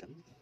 them.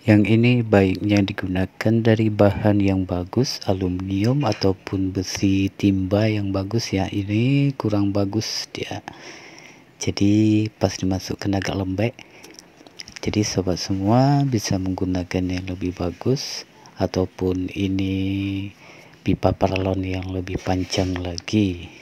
Yang ini baiknya digunakan dari bahan yang bagus aluminium ataupun besi timba yang bagus ya. Ini kurang bagus dia. Jadi pas dimasukkan agak lembek. Jadi sobat semua bisa menggunakan yang lebih bagus ataupun ini pipa paralon yang lebih panjang lagi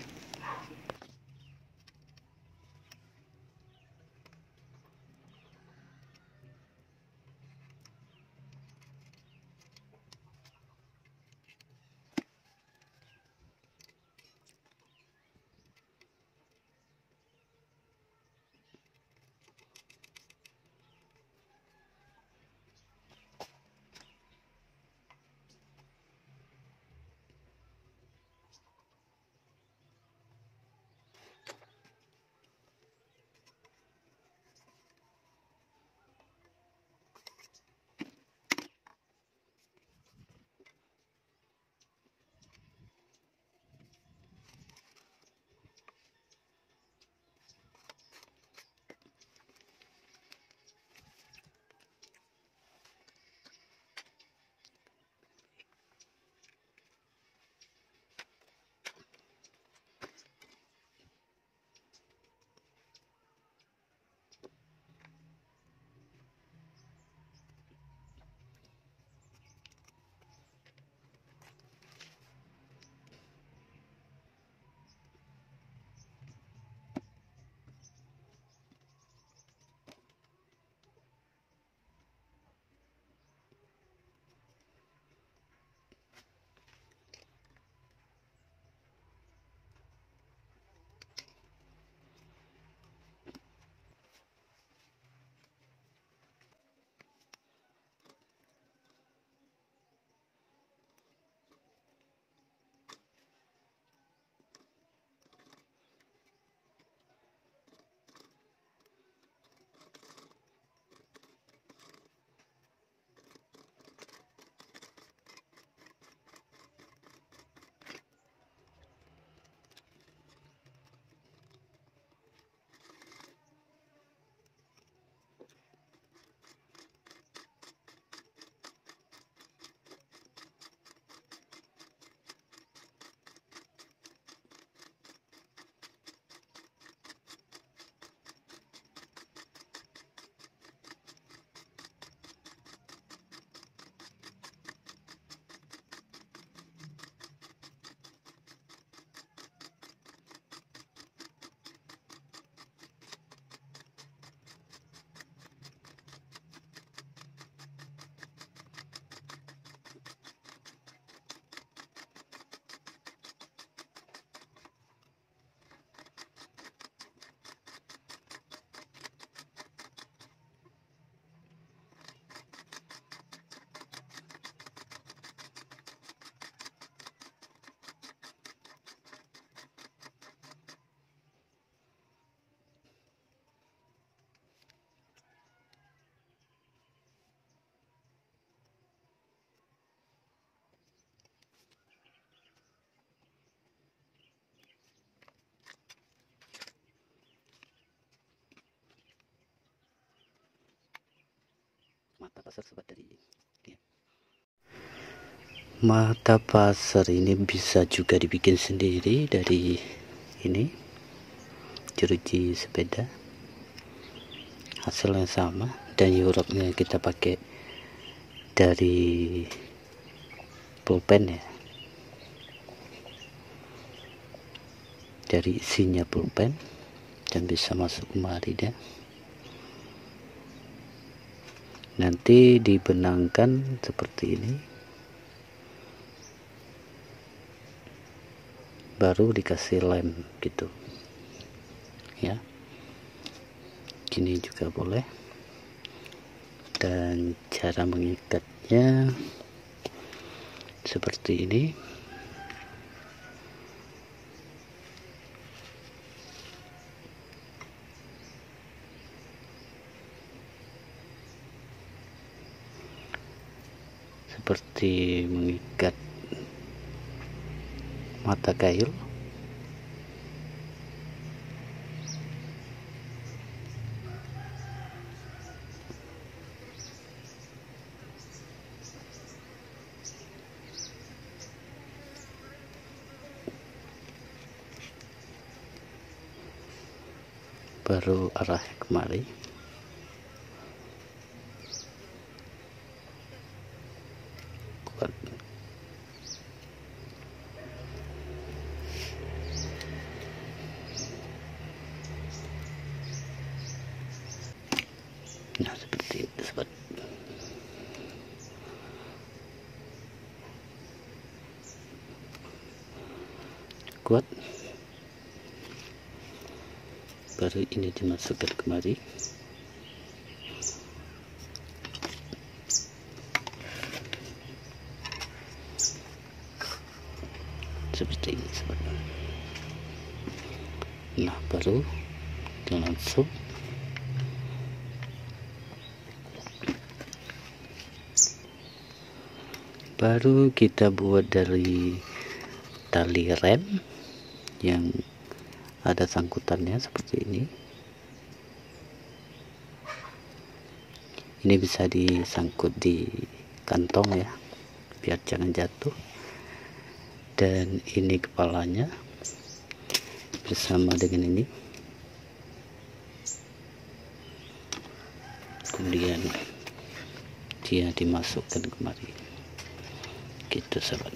pasar sobat mata pasar ini bisa juga dibikin sendiri dari ini jeruji sepeda. Hasil yang sama dan Europe-nya kita pakai dari pulpen ya. Dari isinya pulpen dan bisa masuk kemari dia nanti dibenangkan seperti ini. Baru dikasih lem gitu. Ya. Gini juga boleh. Dan cara mengikatnya seperti ini seperti mengikat mata kail. Baru arah kemari. Kuat. Baru ini dimasukkan kemari. Seperti ini sobat nah baru langsung baru kita buat dari tali rem yang ada sangkutannya seperti ini. Ini bisa disangkut di kantong ya biar jangan jatuh. Dan ini kepalanya bersama dengan ini. Kemudian dia dimasukkan kemari. Gitu sahabat